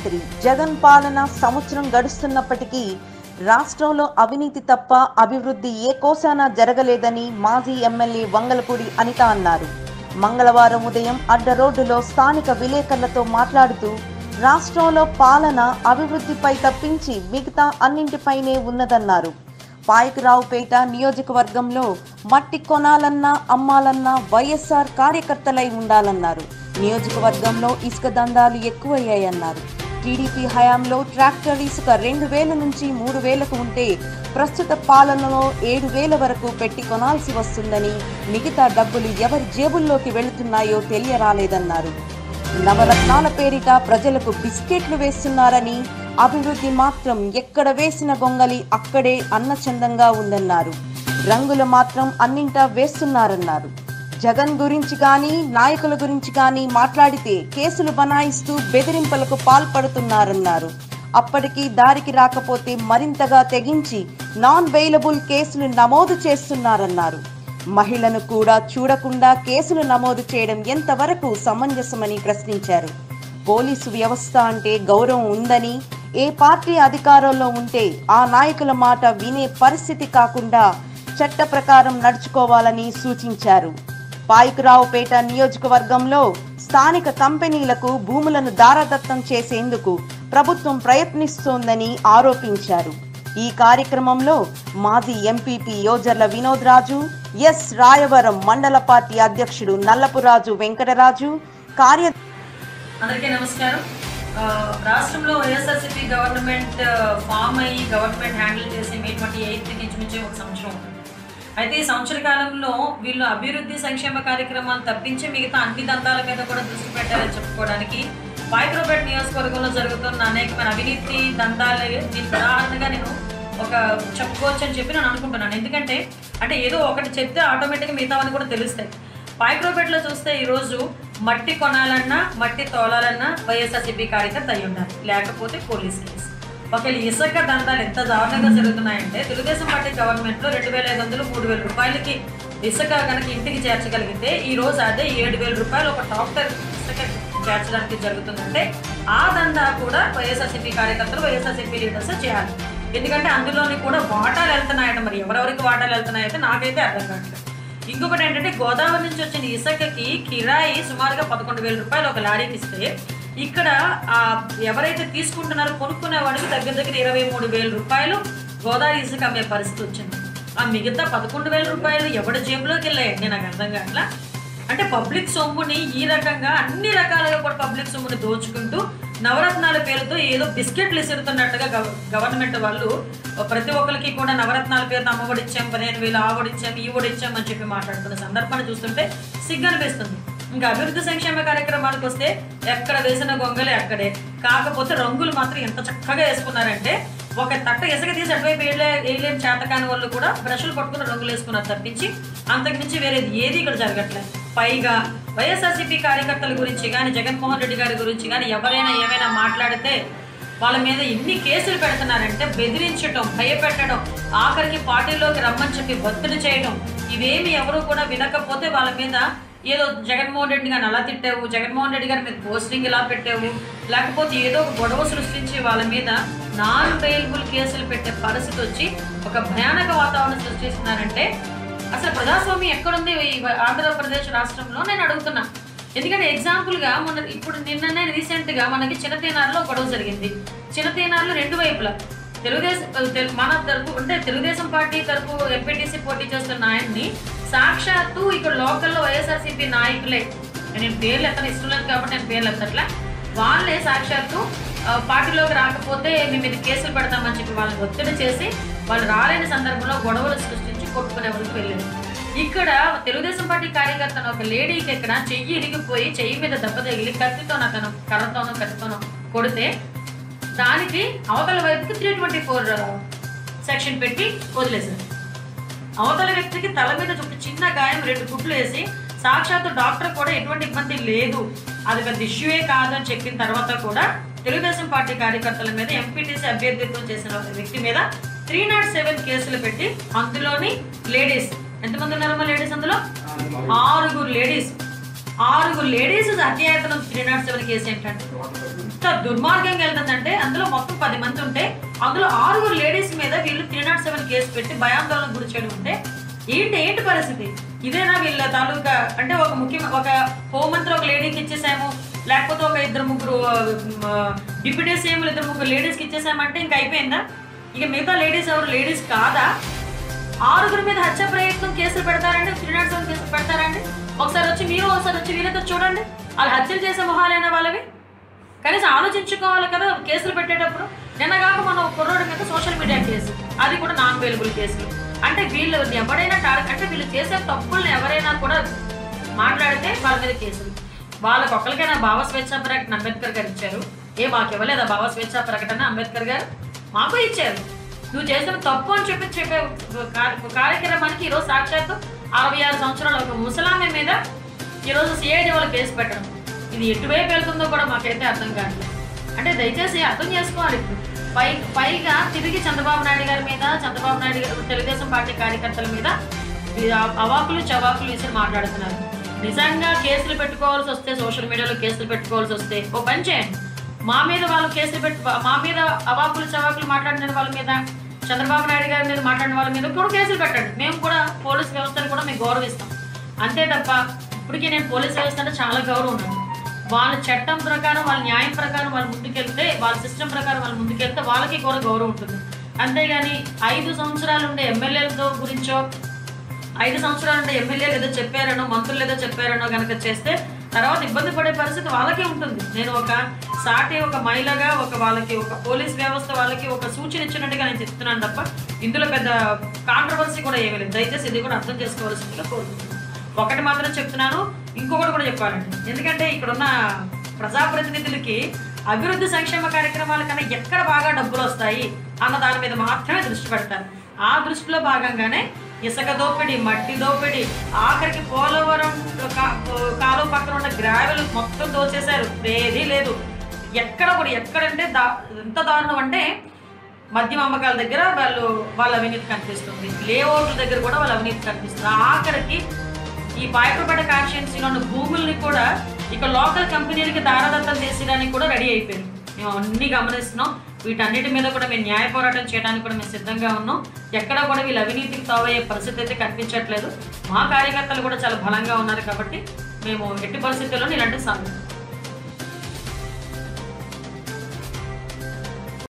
ముఖ్యమంత్రి జగన్ పాలన సంవత్సరం గడుస్తున్నప్పటికీ రాష్ట్రంలో అవినీతి తప్ప అభివృద్ధి ఏ కోశాన జరగలేదని మాజీ ఎమ్మెల్యే వంగలపూడి అనిత అన్నారు. మంగళవారం ఉదయం అడ్డ రోడ్డులో స్థానిక విలేకరులతో మాట్లాడుతూ రాష్ట్రంలో పాలన అభివృద్ధిపై తప్పించి మిగతా అన్నింటిపైనే ఉన్నదన్నారు. పాయకరావుపేట నియోజకవర్గంలో మట్టి కొనాలన్నా అమ్మాలన్నా వైఎస్ఆర్ కార్యకర్తలై ఉండాలన్నారు. నియోజకవర్గంలో ఇసుక దందాలు ఎక్కువయ్యాయన్నారు. టీడీపీ హయాంలో ట్రాక్టర్ ఇసుక రెండు వేల నుంచి మూడు వేలకు ఉంటే ప్రస్తుత పాలనలో ఏడు వేల వరకు పెట్టి కొనాల్సి వస్తుందని మిగతా డబ్బులు ఎవరి జేబుల్లోకి వెళుతున్నాయో తెలియరాలేదన్నారు. నవరత్నాల పేరిట ప్రజలకు బిస్కెట్లు వేస్తున్నారని అభివృద్ధి మాత్రం ఎక్కడ వేసిన గొంగలి అక్కడే అన్నచందంగా ఉందన్నారు. రంగులు మాత్రం అన్నింటా వేస్తున్నారన్నారు. జగన్ గురించి కానీ నాయకుల గురించి కానీ మాట్లాడితే కేసులు బనాయిస్తూ బెదిరింపులకు పాల్పడుతున్నారన్నారు. అప్పటికి దారికి రాకపోతే మరింతగా తెగించి నాన్ బెయిలబుల్ కేసులు నమోదు చేస్తున్నారన్నారు. మహిళను కూడా చూడకుండా కేసులు నమోదు చేయడం ఎంతవరకు సమంజసమని ప్రశ్నించారు. పోలీసు వ్యవస్థ అంటే గౌరవం ఉందని ఏ పార్టీ అధికారంలో ఉంటే ఆ నాయకుల మాట వినే పరిస్థితి కాకుండా చట్ట ప్రకారం నడుచుకోవాలని సూచించారు. పాయకురావుపేట నియోజకవర్గంలో స్థానిక కంపెనీలకు భూములను దారదత్తం చేసేందుకు ప్రభుత్వం ప్రయత్నిస్తోందని ఆరోపించారు. ఈ కార్యక్రమంలో మాజీ ఎంపీపీ యోజర్ల వినోద్ రాజు ఎస్ రాయవరం మండల పార్టీ అధ్యక్షుడు నల్లపురాజు వెంకటరాజు కార్య అందరికీ నమస్కారం. రాష్ట్రంలో వైఎస్ఆర్సీపీ గవర్నమెంట్ ఫామ్ అయ్యి గవర్నమెంట్ హ్యాండిల్ చేసి మే ట్వంటీ ఎయిత్ నుంచి ఒక సంవత్సరం. అయితే ఈ సంవత్సర కాలంలో వీళ్ళు అభివృద్ధి సంక్షేమ కార్యక్రమాలు తప్పించి మిగతా అన్ని దంతాల మీద కూడా దృష్టి పెట్టారని చెప్పుకోవడానికి పాయక్రోపేట నియోజకవర్గంలో జరుగుతున్న అనేకమైన అవినీతి దంతాలు దీనికి ఉదాహరణగా నేను ఒక చెప్పుకోవచ్చు అని చెప్పి నేను అనుకుంటున్నాను. ఎందుకంటే అంటే ఏదో ఒకటి చెప్తే ఆటోమేటిక్గా మిగతావన్నీ కూడా తెలుస్తాయి. పాయక్రోపేటలో చూస్తే ఈరోజు మట్టి కొనాలన్నా మట్టి తోలాలన్నా వైఎస్ఆర్సీపీ కార్యకర్త అయి ఉండాలి లేకపోతే పోలీస్ కేసు ఒకవేళ ఇసుక దందాలు ఎంత దారుణంగా జరుగుతున్నాయంటే తెలుగుదేశం పార్టీ గవర్నమెంట్లో రెండు వేల ఐదు వందలు మూడు వేల రూపాయలకి ఇసుక కనుక ఇంటికి చేర్చగలిగితే ఈ రోజు అదే ఏడు వేల రూపాయలు ఒక డాక్టర్ ఇసుక చేర్చడానికి జరుగుతుందంటే ఆ దందా కూడా వైఎస్ఆర్సీపీ కార్యకర్తలు వైఎస్ఆర్సీపీ లీడర్స్ చేయాలి. ఎందుకంటే అందులోని కూడా వాటాలు వెళ్తున్నాయట మరి ఎవరెవరికి వాటాలు వెళ్తున్నాయంటే నాకైతే అర్థం కావట్లేదు. ఇంకొకటి ఏంటంటే గోదావరి నుంచి వచ్చిన ఇసుకకి కిరాయి సుమారుగా పదకొండు వేల రూపాయలు ఒక లారీకి ఇస్తే ఇక్కడ ఎవరైతే తీసుకుంటున్నారో కొనుక్కునే వాడికి దగ్గర దగ్గర ఇరవై మూడు వేల రూపాయలు గోదావరి ఇసుక అమ్మే పరిస్థితి వచ్చింది. ఆ మిగతా పదకొండు వేల రూపాయలు ఎవడి జేబులోకి వెళ్ళాయండి నాకు అర్థం కావట్లా. అంటే పబ్లిక్ సొమ్ముని ఈ రకంగా అన్ని రకాలుగా కూడా పబ్లిక్ సొమ్ముని దోచుకుంటూ నవరత్నాల పేరుతో ఏదో బిస్కెట్లు ఇసురుతున్నట్టుగా గవర్నమెంట్ వాళ్ళు ప్రతి ఒక్కరికి కూడా నవరత్నాల పేరుతో అమ్మ ఒడిచ్చాం పదిహేను వేలు ఆ ఒడిచ్చాం ఈ ఒడిచ్చాం అని చెప్పి మాట్లాడుతున్న సందర్భాన్ని చూస్తుంటే సిగ్గు అనిపిస్తుంది ఇంకా అభివృద్ధి సంక్షేమ కార్యక్రమాలకు వస్తే ఎక్కడ వేసిన గొంగలే అక్కడే. కాకపోతే రంగులు మాత్రం ఎంత చక్కగా వేసుకున్నారంటే ఒక తట్ట ఇసుక తీసి అటువైపు వేయలే వేయలేని చేతకాని వాళ్ళు కూడా బ్రష్లు పట్టుకుని రంగులు వేసుకున్నారు తప్పించి అంతకుమించి వేరేది ఏది ఇక్కడ జరగట్లేదు. పైగా వైఎస్ఆర్సీపీ కార్యకర్తల గురించి కానీ జగన్మోహన్ రెడ్డి గారి గురించి కానీ ఎవరైనా ఏమైనా మాట్లాడితే వాళ్ళ మీద ఎన్ని కేసులు పెడుతున్నారంటే బెదిరించడం భయపెట్టడం ఆఖరికి పార్టీలోకి రమ్మని చెప్పి ఒత్తిడి చేయడం ఇవేమి ఎవరు కూడా వినకపోతే వాళ్ళ మీద ఏదో జగన్మోహన్ రెడ్డి గారిని అలా తిట్టావు జగన్మోహన్ రెడ్డి గారి మీద పోస్టింగ్ ఇలా పెట్టావు లేకపోతే ఏదో ఒక గొడవ సృష్టించి వాళ్ళ మీద నాన్ బెయిలబుల్ కేసులు పెట్టే పరిస్థితి వచ్చి ఒక భయానక వాతావరణం సృష్టిస్తున్నారంటే అసలు ప్రజాస్వామ్యం ఎక్కడుంది ఈ ఆంధ్రప్రదేశ్ రాష్ట్రంలో నేను అడుగుతున్నా. ఎందుకంటే ఎగ్జాంపుల్గా మొన్న ఇప్పుడు నిన్ననే రీసెంట్గా మనకి చిన్నతేనారులో గొడవ జరిగింది. చిన్నతేనారులో రెండు వైపులా. తెలుగుదేశం మన తరపు అంటే తెలుగుదేశం పార్టీ తరపు ఎంపీటీసీ పోటీ చేస్తున్న ఆయన్ని సాక్షాత్తు ఇక్కడ లోకల్లో వైఎస్ఆర్సీపీ నాయకులే. నేను పేర్లు ఎత్తన ఇష్టం లేదు కాబట్టి నేను పేర్లు ఎత్తట్లా. వాళ్ళే సాక్షాత్తు పార్టీలోకి రాకపోతే మేము ఇది కేసులు పెడతామని చెప్పి వాళ్ళని ఒత్తిడి చేసి వాళ్ళు రాలేని సందర్భంలో గొడవలు సృష్టించి కొట్టుకునే వరకు వెళ్ళారు. ఇక్కడ తెలుగుదేశం పార్టీ కార్యకర్తను ఒక లేడీకి ఇక్కడ చెయ్యి ఇరిగిపోయి చెయ్యి మీద దెబ్బ తగిలి కత్తితో తను కర్రతోనో కత్తితోనో కొడితే దానికి అవతల వైపుకి త్రీ ట్వంటీ ఫోర్ సెక్షన్ పెట్టి వదిలేశారు. అవతల వ్యక్తికి తల మీద చుట్టూ చిన్న గాయం రెండు గుడ్లు వేసి సాక్షాత్తు డాక్టర్ కూడా ఎటువంటి ఇబ్బంది లేదు. అది పెద్ద ఇష్యూయే కాదని చెప్పిన తర్వాత కూడా తెలుగుదేశం పార్టీ కార్యకర్తల మీద ఎంపీటీసీ అభ్యర్థిత్వం చేసిన వ్యక్తి మీద త్రీ నాట్ సెవెన్ కేసులు పెట్టి అందులోని లేడీస్ ఎంతమంది ఉన్నారమ్మా లేడీస్ అందులో? ఆరుగురు. లేడీస్. ఆరుగురు లేడీస్ అత్యాయతనం త్రీ నాట్ సెవెన్ కేసు ఏంటంటే. ఎంత దుర్మార్గంగా వెళ్తుందంటే అందులో మొత్తం పది మంది ఉంటే అందులో ఆరుగురు లేడీస్ మీద వీళ్ళు త్రీ నాట్ సెవెన్ కేసు పెట్టి భయాందోళన గురి చేయడం ఉంటే ఏంటి ఏంటి పరిస్థితి? ఇదేనా వీళ్ళ తాలూకా? అంటే ఒక ముఖ్య ఒక హోంమంత్రి ఒక లేడీకి ఇచ్చేసాము లేకపోతే ఒక ఇద్దరు ముగ్గురు డిప్యూటీ సీఎంలు ఇద్దరు ముగ్గురు లేడీస్కి ఇచ్చేసామంటే ఇంకా అయిపోయిందా? ఇక మిగతా లేడీస్ ఎవరు? లేడీస్ కాదా? ఆరుగురు మీద హత్య ప్రయత్నం కేసులు పెడతారండి త్రీ నాట్ సెవెన్ కేసులు పెడతారండి. ఒకసారి వచ్చి మీరు ఒకసారి వచ్చి వీళ్ళతో చూడండి. వాళ్ళు హత్యలు చేసే మొహాలైన వాళ్ళవి? కనీసం ఆలోచించుకోవాలి కదా కేసులు పెట్టేటప్పుడు. నిన్నగాక మన కుర్రోడి మీద సోషల్ మీడియా కేసు. అది కూడా నాన్ అవైలబుల్ కేసులు. అంటే వీళ్ళు ఎవరైనా టార్గెట్ అంటే వీళ్ళు చేసే తప్పుల్ని ఎవరైనా కూడా మాట్లాడితే వాళ్ళ మీద కేసులు. వాళ్ళకి ఒక్కరికైనా భావ స్వేచ్ఛా ప్రకటన అంబేద్కర్ గారు ఇచ్చారు. ఏ మాకు ఇవ్వలేదా భావ స్వేచ్ఛా ప్రకటన అంబేద్కర్ గారు? మాకు ఇచ్చారు. నువ్వు చేసిన తప్పు అని చెప్పి చెప్పే కార్యక్రమానికి ఈరోజు సాక్షాత్తు అరవై ఆరు సంవత్సరాల ఒక ముసలామె మీద ఈరోజు సిఐడి వాళ్ళు కేసు పెట్టడం. ఇది ఎటువైపు వెళ్తుందో కూడా మాకైతే అర్థం కాదు. అంటే దయచేసి అర్థం చేసుకోవాలి ఇప్పుడు. పై పైగా తిరిగి చంద్రబాబు నాయుడు గారి మీద చంద్రబాబు నాయుడు గారు తెలుగుదేశం పార్టీ కార్యకర్తల మీద అవాకులు చవాకులు వేసి మాట్లాడుతున్నారు. నిజంగా కేసులు పెట్టుకోవాల్సి వస్తే సోషల్ మీడియాలో కేసులు పెట్టుకోవాల్సి వస్తే ఓ పని చేయండి. మా మీద వాళ్ళు కేసులు పెట్టు మా మీద అవాకులు చవాకులు మాట్లాడిన వాళ్ళ మీద చంద్రబాబు నాయుడు గారి మీద మాట్లాడిన వాళ్ళ మీద కూడా కేసులు పెట్టండి. మేము కూడా పోలీస్ వ్యవస్థను కూడా మేము గౌరవిస్తాం. అంతే తప్ప ఇప్పటికీ నేను పోలీస్ వ్యవస్థ అంటే చాలా గౌరవం ఉన్నాను వాళ్ళ చట్టం ప్రకారం వాళ్ళ న్యాయం ప్రకారం వాళ్ళు ముందుకెళ్తే వాళ్ళ సిస్టమ్ ప్రకారం వాళ్ళు ముందుకెళ్తే వాళ్ళకి కూడా గౌరవం ఉంటుంది. అంతేగాని ఐదు సంవత్సరాలు ఉండే ఎమ్మెల్యేలతో గురించో ఐదు సంవత్సరాలు ఉండే ఎమ్మెల్యేలు ఏదో చెప్పారనో మంత్రులు ఏదో చెప్పారనో కనుక చేస్తే తర్వాత ఇబ్బంది పడే పరిస్థితి వాళ్ళకే ఉంటుంది. నేను ఒక సాటి ఒక మహిళగా ఒక వాళ్ళకి ఒక పోలీస్ వ్యవస్థ వాళ్ళకి ఒక సూచన ఇచ్చినట్టుగా నేను చెప్తున్నాను తప్ప ఇందులో పెద్ద కాంట్రవర్సీ కూడా ఏమీ లేదు. దయచేసి ఇది కూడా అర్థం చేసుకోవాల్సిందిగా కోరుతున్నాను ఒకటి మాత్రం చెప్తున్నాను ఇంకొకటి కూడా చెప్పాలండి. ఎందుకంటే ఇక్కడున్న ప్రజాప్రతినిధులకి అభివృద్ధి సంక్షేమ కార్యక్రమాల కన్నా ఎక్కడ బాగా డబ్బులు వస్తాయి అన్న దాని మీద మాత్రమే దృష్టి పెడతారు. ఆ దృష్టిలో భాగంగానే ఇసుక దోపిడీ మట్టి దోపిడీ ఆఖరికి పోలవరం కా- కాలువ పక్కన ఉన్న గ్రావెల్ మొత్తం దోచేశారు. ఏదీ లేదు. ఎక్కడ కూడా ఎక్కడంటే దా ఎంత దారుణం అంటే మద్యం అమ్మకాల దగ్గర వాళ్ళు వాళ్ళ అవినీతి కనిపిస్తుంది. లేఅవుట్ల దగ్గర కూడా వాళ్ళ అవినీతి కనిపిస్తుంది. ఆఖరికి ఈ పాయకపేట కాన్షియన్స్ ఉన్న భూముల్ని కూడా ఇక లోకల్ కంపెనీలకి దారదత్తం చేసేయడానికి కూడా రెడీ అయిపోయింది. మేము అన్ని గమనిస్తున్నాం. వీటన్నిటి మీద కూడా మేము న్యాయ పోరాటం చేయడానికి కూడా మేము సిద్ధంగా ఉన్నాం. ఎక్కడా కూడా వీళ్ళు అవినీతికి తావయ్యే పరిస్థితి అయితే కనిపించట్లేదు. మా కార్యకర్తలు కూడా చాలా బలంగా ఉన్నారు కాబట్టి మేము ఎట్టి పరిస్థితుల్లో ఇలాంటి సాగు